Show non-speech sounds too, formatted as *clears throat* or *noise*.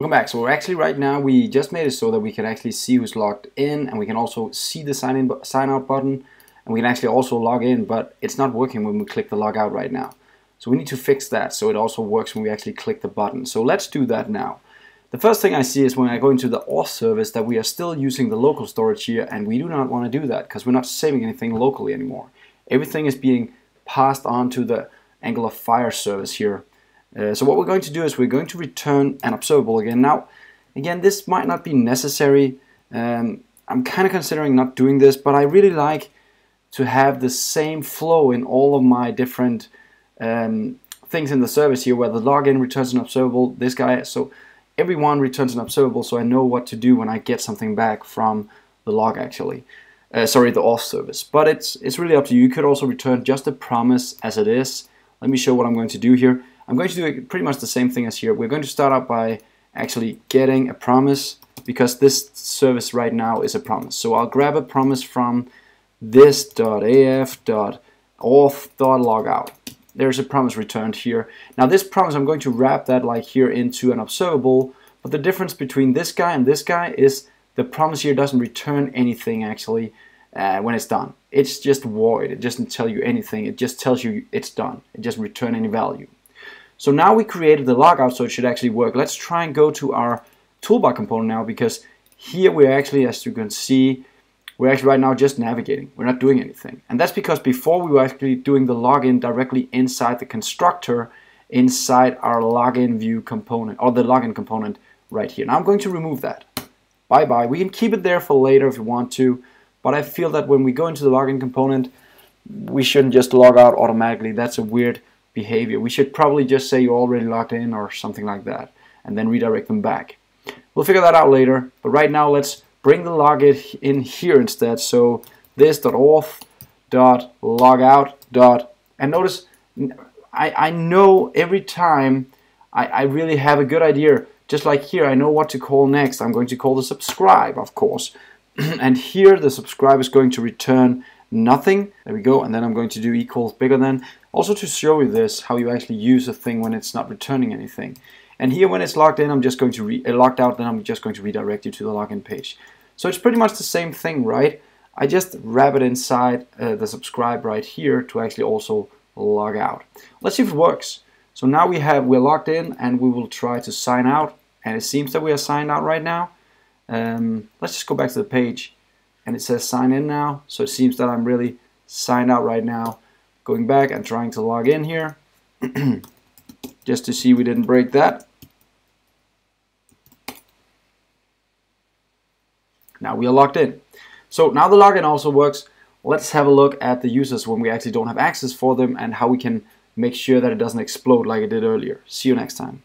Welcome back. So we're actually right now, we just made it so that we can actually see who's logged in and we can also see the sign in sign out button and we can actually also log in, but it's not working when we click the log out right now. So we need to fix that so it also works when we actually click the button. So let's do that now. The first thing I see is when I go into the auth service that we are still using the local storage here and we do not want to do that because we're not saving anything locally anymore. Everything is being passed on to the Angular Fire service here uh, so what we're going to do is we're going to return an observable again. Now, again, this might not be necessary. Um, I'm kind of considering not doing this, but I really like to have the same flow in all of my different um, things in the service here, where the login returns an observable, this guy, so everyone returns an observable, so I know what to do when I get something back from the log actually. Uh, sorry, the auth service. But it's, it's really up to you. You could also return just a promise as it is. Let me show what I'm going to do here. I'm going to do pretty much the same thing as here. We're going to start out by actually getting a promise because this service right now is a promise. So I'll grab a promise from this.af.auth.logout. There's a promise returned here. Now this promise, I'm going to wrap that like here into an observable, but the difference between this guy and this guy is the promise here doesn't return anything actually uh, when it's done. It's just void. It doesn't tell you anything. It just tells you it's done. It doesn't return any value. So now we created the logout so it should actually work. Let's try and go to our toolbar component now because here we're actually, as you can see, we're actually right now just navigating. We're not doing anything. And that's because before we were actually doing the login directly inside the constructor inside our login view component or the login component right here. Now I'm going to remove that. Bye bye. We can keep it there for later if you want to, but I feel that when we go into the login component, we shouldn't just log out automatically. That's a weird behavior. We should probably just say you're already logged in or something like that and then redirect them back. We'll figure that out later, but right now let's bring the login in here instead. So this.auth dot logout dot and notice I, I know every time I, I really have a good idea just like here I know what to call next I'm going to call the subscribe of course *clears throat* and here the subscribe is going to return nothing there we go and then I'm going to do equals bigger than also to show you this, how you actually use a thing when it's not returning anything. And here when it's logged in, I'm just going to, re uh, logged out, then I'm just going to redirect you to the login page. So it's pretty much the same thing, right? I just wrap it inside uh, the subscribe right here to actually also log out. Let's see if it works. So now we have, we're logged in and we will try to sign out. And it seems that we are signed out right now. Um, let's just go back to the page and it says sign in now. So it seems that I'm really signed out right now going back and trying to log in here *clears throat* just to see we didn't break that. Now we are logged in. So now the login also works. Let's have a look at the users when we actually don't have access for them and how we can make sure that it doesn't explode like it did earlier. See you next time.